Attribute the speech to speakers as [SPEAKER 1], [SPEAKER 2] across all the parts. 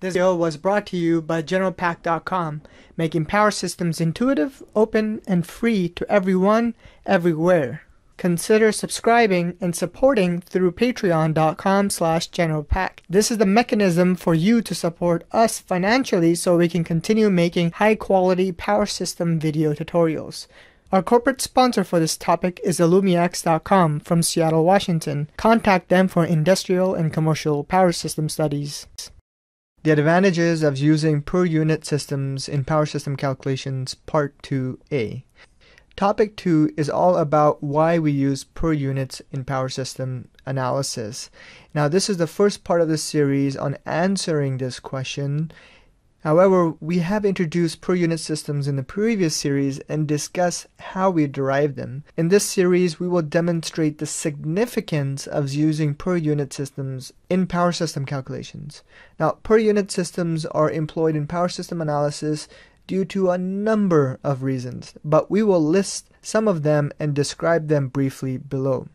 [SPEAKER 1] This video was brought to you by GeneralPAC.com, making power systems intuitive, open, and free to everyone, everywhere. Consider subscribing and supporting through patreon.com slash generalpac. This is the mechanism for you to support us financially so we can continue making high quality power system video tutorials. Our corporate sponsor for this topic is AllumiaX.com from Seattle, Washington. Contact them for industrial and commercial power system studies. The advantages of using per unit systems in power system calculations, part 2a. Topic 2 is all about why we use per units in power system analysis. Now, this is the first part of the series on answering this question However, we have introduced per unit systems in the previous series and discuss how we derive them. In this series, we will demonstrate the significance of using per unit systems in power system calculations. Now, per unit systems are employed in power system analysis due to a number of reasons, but we will list some of them and describe them briefly below.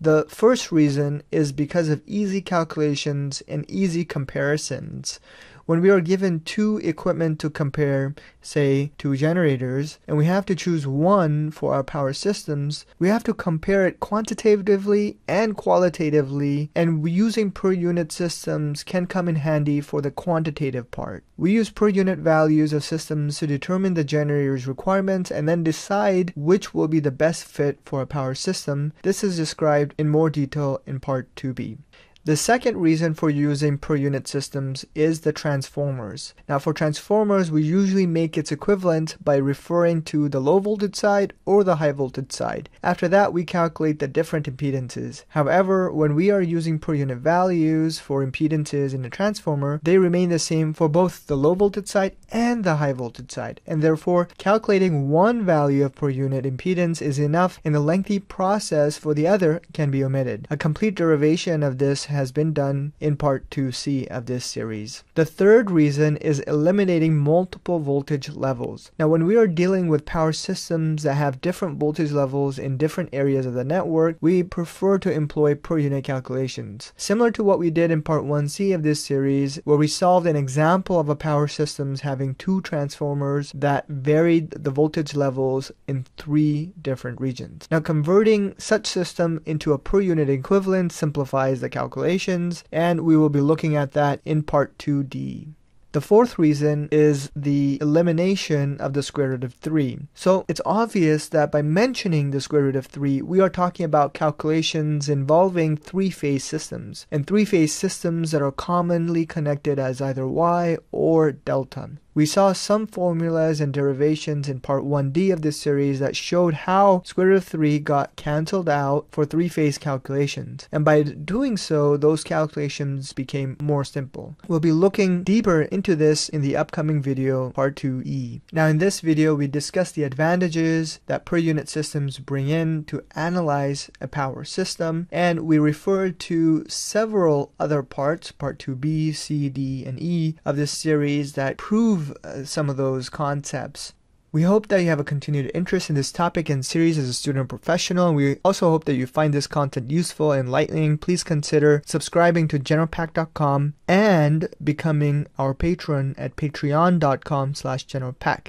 [SPEAKER 1] The first reason is because of easy calculations and easy comparisons when we are given two equipment to compare, say two generators, and we have to choose one for our power systems, we have to compare it quantitatively and qualitatively, and using per unit systems can come in handy for the quantitative part. We use per unit values of systems to determine the generator's requirements and then decide which will be the best fit for a power system. This is described in more detail in part 2b. The second reason for using per unit systems is the transformers. Now for transformers, we usually make its equivalent by referring to the low voltage side or the high voltage side. After that, we calculate the different impedances. However, when we are using per unit values for impedances in a transformer, they remain the same for both the low voltage side and the high voltage side. And therefore, calculating one value of per unit impedance is enough and the lengthy process for the other can be omitted. A complete derivation of this has been done in part 2c of this series. The third reason is eliminating multiple voltage levels. Now when we are dealing with power systems that have different voltage levels in different areas of the network, we prefer to employ per unit calculations. Similar to what we did in part 1c of this series, where we solved an example of a power systems having two transformers that varied the voltage levels in three different regions. Now converting such system into a per unit equivalent simplifies the calculation calculations, and we will be looking at that in part 2D. The fourth reason is the elimination of the square root of 3. So it's obvious that by mentioning the square root of 3, we are talking about calculations involving three-phase systems, and three-phase systems that are commonly connected as either Y or delta. We saw some formulas and derivations in part 1d of this series that showed how square root of 3 got cancelled out for three-phase calculations. And by doing so, those calculations became more simple. We'll be looking deeper into this in the upcoming video, part 2e. Now in this video, we discuss the advantages that per unit systems bring in to analyze a power system, and we refer to several other parts, part 2b, c, d, and e of this series that prove uh, some of those concepts. We hope that you have a continued interest in this topic and series as a student professional, we also hope that you find this content useful and enlightening. Please consider subscribing to generalpac.com and becoming our patron at patreon.com slash generalpac.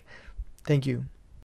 [SPEAKER 1] Thank you.